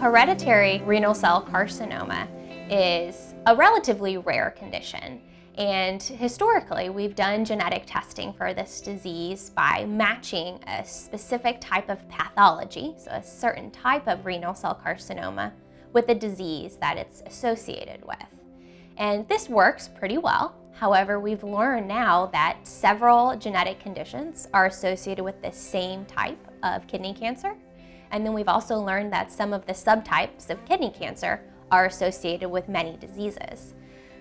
Hereditary renal cell carcinoma is a relatively rare condition. And historically, we've done genetic testing for this disease by matching a specific type of pathology, so a certain type of renal cell carcinoma, with the disease that it's associated with. And this works pretty well. However, we've learned now that several genetic conditions are associated with the same type of kidney cancer. And then we've also learned that some of the subtypes of kidney cancer are associated with many diseases.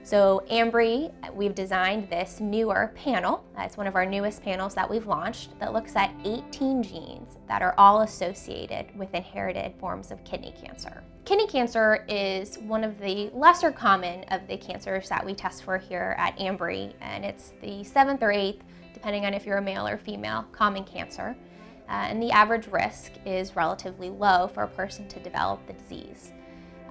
So Ambry, we've designed this newer panel. Uh, it's one of our newest panels that we've launched that looks at 18 genes that are all associated with inherited forms of kidney cancer. Kidney cancer is one of the lesser common of the cancers that we test for here at Ambry, and it's the seventh or eighth, depending on if you're a male or female, common cancer. Uh, and the average risk is relatively low for a person to develop the disease.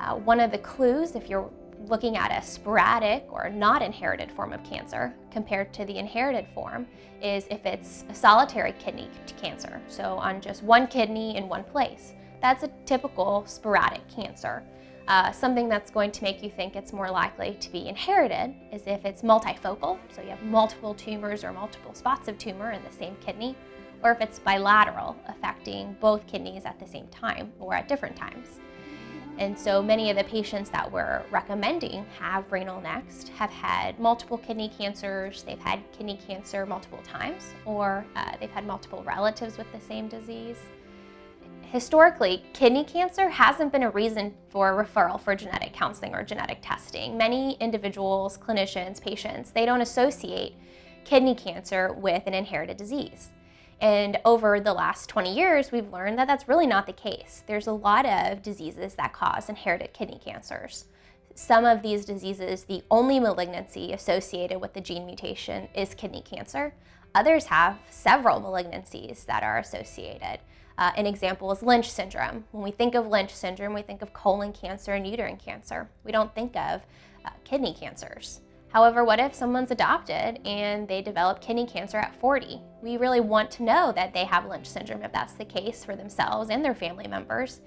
Uh, one of the clues, if you're looking at a sporadic or not inherited form of cancer compared to the inherited form is if it's a solitary kidney cancer, so on just one kidney in one place. That's a typical sporadic cancer. Uh, something that's going to make you think it's more likely to be inherited is if it's multifocal, so you have multiple tumors or multiple spots of tumor in the same kidney, or if it's bilateral, affecting both kidneys at the same time or at different times. And so many of the patients that we're recommending have RenalNext have had multiple kidney cancers, they've had kidney cancer multiple times, or uh, they've had multiple relatives with the same disease. Historically, kidney cancer hasn't been a reason for referral for genetic counseling or genetic testing. Many individuals, clinicians, patients, they don't associate kidney cancer with an inherited disease. And over the last 20 years, we've learned that that's really not the case. There's a lot of diseases that cause inherited kidney cancers. Some of these diseases, the only malignancy associated with the gene mutation is kidney cancer. Others have several malignancies that are associated. Uh, an example is Lynch syndrome. When we think of Lynch syndrome, we think of colon cancer and uterine cancer. We don't think of uh, kidney cancers. However, what if someone's adopted and they develop kidney cancer at 40? We really want to know that they have Lynch syndrome if that's the case for themselves and their family members.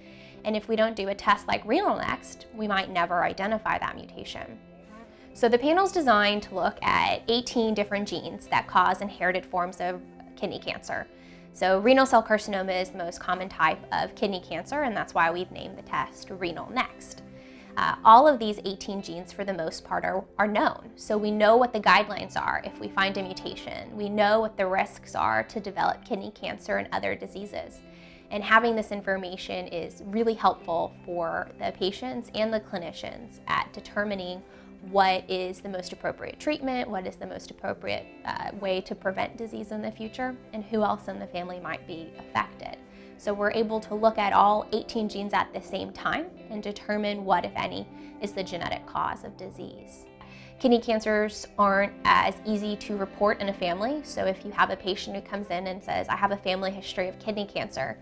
And if we don't do a test like RenalNext, we might never identify that mutation. So the panel is designed to look at 18 different genes that cause inherited forms of kidney cancer. So renal cell carcinoma is the most common type of kidney cancer, and that's why we've named the test RenalNext. Uh, all of these 18 genes, for the most part, are, are known. So we know what the guidelines are if we find a mutation. We know what the risks are to develop kidney cancer and other diseases. And having this information is really helpful for the patients and the clinicians at determining what is the most appropriate treatment, what is the most appropriate uh, way to prevent disease in the future, and who else in the family might be affected. So we're able to look at all 18 genes at the same time and determine what, if any, is the genetic cause of disease. Kidney cancers aren't as easy to report in a family. So if you have a patient who comes in and says, I have a family history of kidney cancer,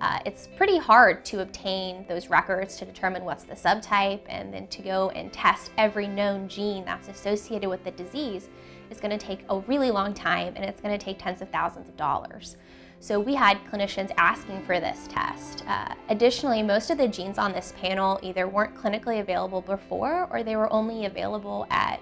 uh, it's pretty hard to obtain those records to determine what's the subtype and then to go and test every known gene that's associated with the disease is going to take a really long time and it's going to take tens of thousands of dollars. So we had clinicians asking for this test. Uh, additionally, most of the genes on this panel either weren't clinically available before or they were only available at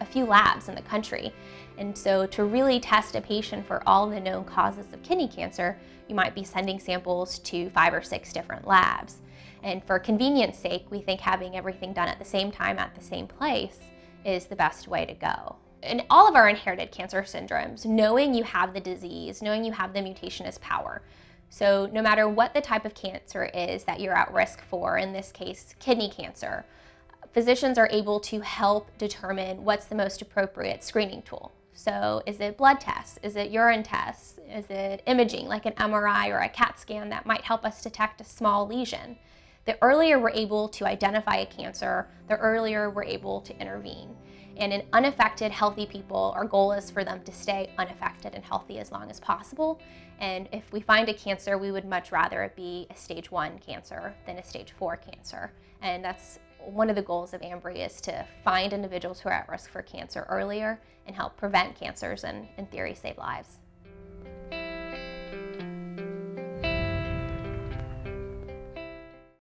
a few labs in the country. And so to really test a patient for all the known causes of kidney cancer, you might be sending samples to five or six different labs. And for convenience sake, we think having everything done at the same time at the same place is the best way to go in all of our inherited cancer syndromes, knowing you have the disease, knowing you have the mutation is power. So no matter what the type of cancer is that you're at risk for, in this case, kidney cancer, physicians are able to help determine what's the most appropriate screening tool. So is it blood tests? Is it urine tests? Is it imaging like an MRI or a CAT scan that might help us detect a small lesion? The earlier we're able to identify a cancer, the earlier we're able to intervene. And in unaffected, healthy people, our goal is for them to stay unaffected and healthy as long as possible. And if we find a cancer, we would much rather it be a stage one cancer than a stage four cancer. And that's one of the goals of Ambry is to find individuals who are at risk for cancer earlier and help prevent cancers and, in theory, save lives.